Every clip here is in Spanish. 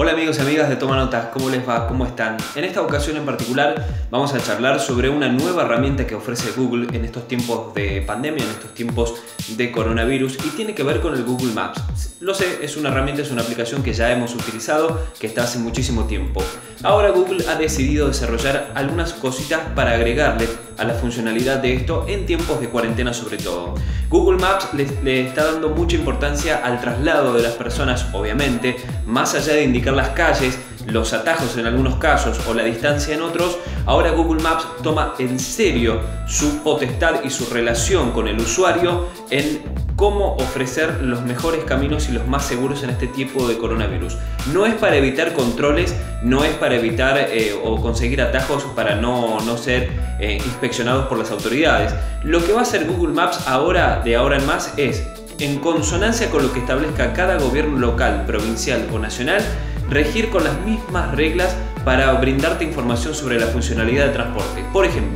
Hola amigos y amigas de Toma Notas, ¿cómo les va? ¿Cómo están? En esta ocasión en particular vamos a charlar sobre una nueva herramienta que ofrece Google en estos tiempos de pandemia, en estos tiempos de coronavirus y tiene que ver con el Google Maps. Lo sé, es una herramienta, es una aplicación que ya hemos utilizado, que está hace muchísimo tiempo. Ahora Google ha decidido desarrollar algunas cositas para agregarle a la funcionalidad de esto en tiempos de cuarentena sobre todo. Google Maps le, le está dando mucha importancia al traslado de las personas, obviamente, más allá de indicar las calles, los atajos en algunos casos o la distancia en otros, ahora Google Maps toma en serio su potestad y su relación con el usuario en cómo ofrecer los mejores caminos y los más seguros en este tipo de coronavirus. No es para evitar controles, no es para evitar eh, o conseguir atajos para no, no ser eh, inspeccionados por las autoridades. Lo que va a hacer Google Maps ahora, de ahora en más, es en consonancia con lo que establezca cada gobierno local, provincial o nacional, regir con las mismas reglas para brindarte información sobre la funcionalidad de transporte. Por ejemplo,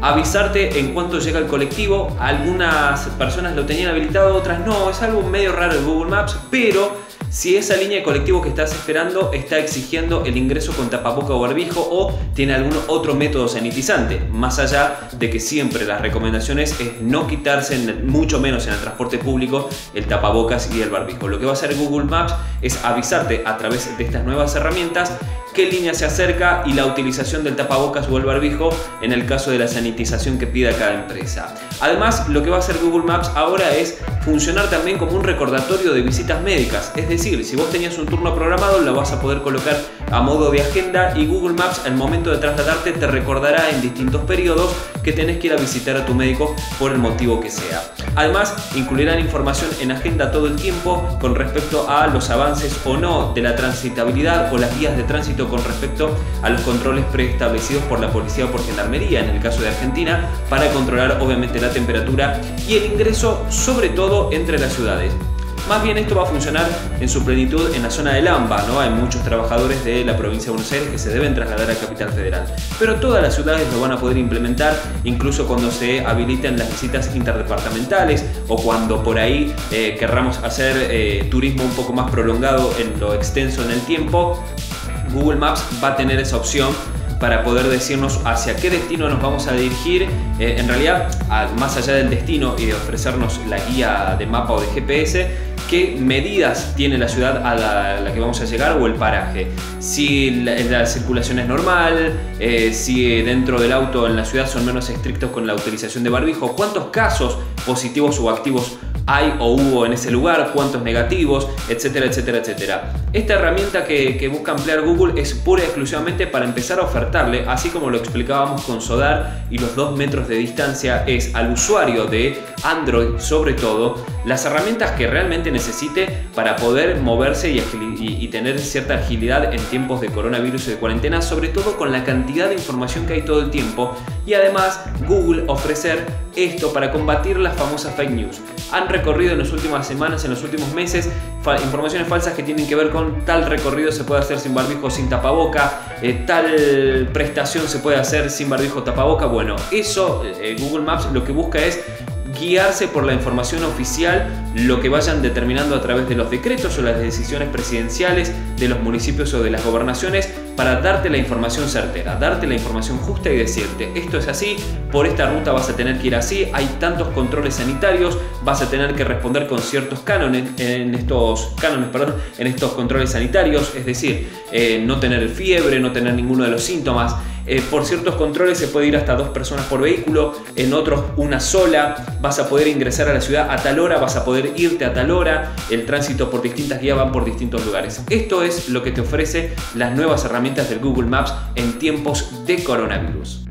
avisarte en cuanto llega el colectivo, algunas personas lo tenían habilitado, otras no, es algo medio raro en Google Maps, pero si esa línea de colectivo que estás esperando está exigiendo el ingreso con tapaboca o barbijo o tiene algún otro método sanitizante, más allá de que siempre las recomendaciones es no quitarse, mucho menos en el transporte público, el tapabocas y el barbijo. Lo que va a hacer Google Maps es avisarte a través de estas nuevas herramientas qué línea se acerca y la utilización del tapabocas o el barbijo en el caso de la sanitización que pida cada empresa. Además, lo que va a hacer Google Maps ahora es funcionar también como un recordatorio de visitas médicas, es decir, si vos tenías un turno programado lo vas a poder colocar a modo de agenda y Google Maps al momento de trasladarte te recordará en distintos periodos que tenés que ir a visitar a tu médico por el motivo que sea. Además, incluirán información en agenda todo el tiempo con respecto a los avances o no de la transitabilidad o las vías de tránsito con respecto a los controles preestablecidos por la policía o por gendarmería en el caso de Argentina para controlar obviamente la temperatura y el ingreso sobre todo entre las ciudades. Más bien esto va a funcionar en su plenitud en la zona de Lamba, ¿no? Hay muchos trabajadores de la provincia de Buenos Aires que se deben trasladar a Capital Federal. Pero todas las ciudades lo van a poder implementar, incluso cuando se habiliten las visitas interdepartamentales o cuando por ahí eh, querramos hacer eh, turismo un poco más prolongado en lo extenso en el tiempo. Google Maps va a tener esa opción para poder decirnos hacia qué destino nos vamos a dirigir. Eh, en realidad, más allá del destino y de ofrecernos la guía de mapa o de GPS, qué medidas tiene la ciudad a la, que vamos a llegar o el paraje. Si la, circulación es normal, eh, si dentro del auto en la ciudad son menos estrictos con la utilización de barbijo, cuántos casos positivos o activos hay o hubo en ese lugar, cuántos negativos, etcétera, etcétera, etcétera. Esta herramienta que, busca emplear Google es pura y exclusivamente para empezar a ofertarle, así como lo explicábamos con Sodar y los dos metros de distancia, es al usuario de Android sobre todo, las herramientas que realmente necesite para poder moverse y, tener cierta agilidad en tiempos de coronavirus y de cuarentena, sobre todo con la cantidad de información que hay todo el tiempo y además Google ofrecer esto para combatir las famosas fake news. Recorrido en las últimas semanas, en los últimos meses, informaciones falsas que tienen que ver con tal recorrido se puede hacer sin barbijo, sin tapaboca, eh, tal prestación se puede hacer sin barbijo, tapaboca. Bueno, eso eh, Google Maps lo que busca es guiarse por la información oficial, lo que vayan determinando a través de los decretos o las decisiones presidenciales de los municipios o de las gobernaciones para darte la información certera, darte la información justa y decirte, esto es así, por esta ruta vas a tener que ir así, hay tantos controles sanitarios, vas a tener que responder con ciertos cánones en estos cánones, perdón, en estos controles sanitarios, es decir, eh, no tener fiebre, no tener ninguno de los síntomas, eh, por ciertos controles se puede ir hasta dos personas por vehículo, en otros una sola. Vas a poder ingresar a la ciudad a tal hora, vas a poder irte a tal hora. El tránsito por distintas guías van por distintos lugares. Esto es lo que te ofrece las nuevas herramientas del Google Maps en tiempos de coronavirus.